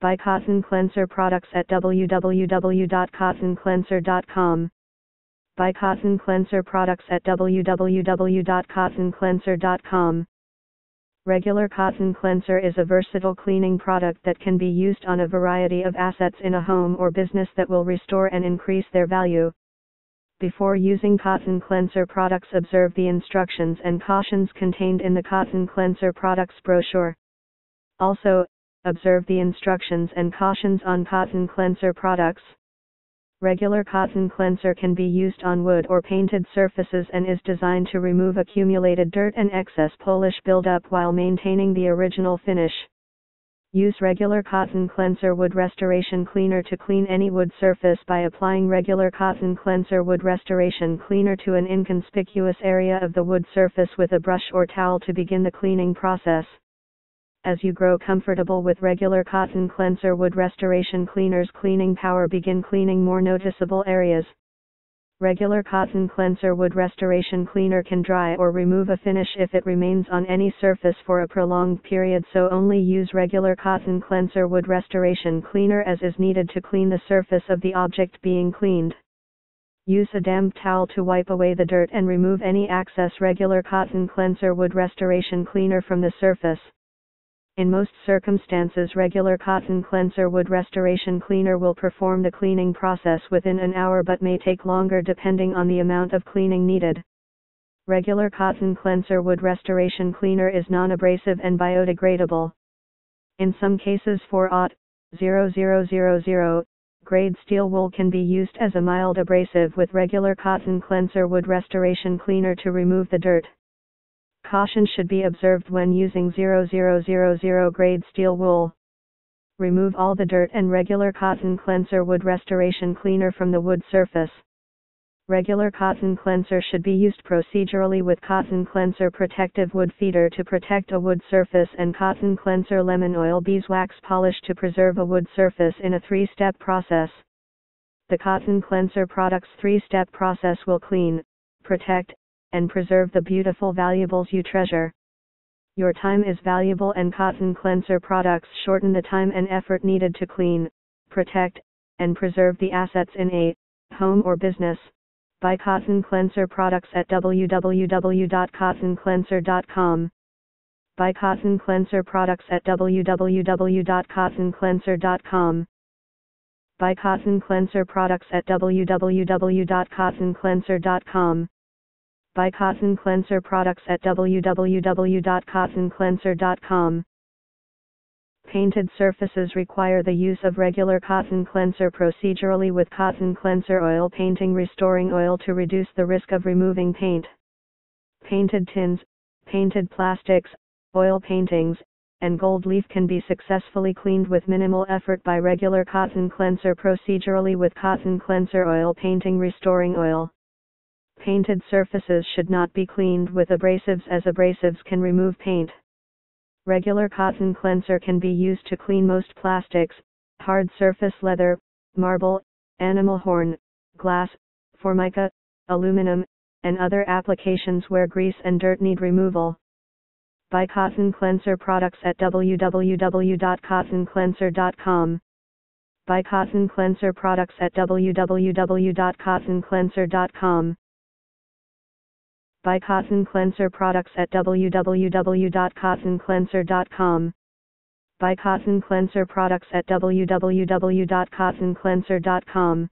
Buy Kotton Klenser products at www.kottonklenser.com. Buy Kotton Klenser products at www.kottonklenser.com. Regular Kotton Klenser is a versatile cleaning product that can be used on a variety of assets in a home or business that will restore and increase their value. Before using Kotton Klenser products observe the instructions and cautions contained in the Kotton Klenser products brochure. Also, observe the instructions and cautions on Kotton Klenser products. Regular Kotton Klenser can be used on wood or painted surfaces and is designed to remove accumulated dirt and excess polish buildup while maintaining the original finish. Use regular Kotton Klenser wood restoration cleaner to clean any wood surface by applying regular Kotton Klenser wood restoration cleaner to an inconspicuous area of the wood surface with a brush or towel to begin the cleaning process. As you grow comfortable with regular Kotton Klenser wood restoration cleaner's cleaning power begin cleaning more noticeable areas. Regular Kotton Klenser wood restoration cleaner can dry or remove a finish if it remains on any surface for a prolonged period so only use regular Kotton Klenser wood restoration cleaner as is needed to clean the surface of the object being cleaned. Use a damp towel to wipe away the dirt and remove any excess regular Kotton Klenser wood restoration cleaner from the surface. In most circumstances regular Kotton Klenser wood restoration cleaner will perform the cleaning process within an hour but may take longer depending on the amount of cleaning needed. Regular Kotton Klenser wood restoration cleaner is non-abrasive and biodegradable. In some cases 4-00000 grade steel wool can be used as a mild abrasive with regular Kotton Klenser wood restoration cleaner to remove the dirt. Caution should be observed when using 0000 grade steel wool. Remove all the dirt and regular Kotton Klenser wood restoration cleaner from the wood surface. Regular Kotton Klenser should be used procedurally with Kotton Klenser protective wood feeder to protect a wood surface and Kotton Klenser lemon oil beeswax polish to preserve a wood surface in a three-step process. The Kotton Klenser product's three-step process will clean, protect, and preserve the beautiful valuables you treasure. Your time is valuable and Kotton Klenser products shorten the time and effort needed to clean, protect, and preserve the assets in a home or business. Buy Kotton Klenser products at www.kottonklenser.com. Buy Kotton Klenser products at www.kottonklenser.com. Buy Kotton Klenser products at www.kottonklenser.com. Buy Kotton Klenser products at www.kottonklenser.com. Painted surfaces require the use of regular Kotton Klenser procedurally with Kotton Klenser oil painting restoring oil to reduce the risk of removing paint. Painted tins, painted plastics, oil paintings, and gold leaf can be successfully cleaned with minimal effort by regular Kotton Klenser procedurally with Kotton Klenser oil painting restoring oil. Painted surfaces should not be cleaned with abrasives as abrasives can remove paint. Regular Kotton Klenser can be used to clean most plastics, hard surface leather, marble, animal horn, glass, formica, aluminum, and other applications where grease and dirt need removal. Buy Kotton Klenser products at www.kottonklenser.com. Buy Kotton Klenser products at www.kottonklenser.com. Buy Kotton Klenser products at www.kottonklenser.com. Buy Kotton Klenser products at www.kottonklenser.com.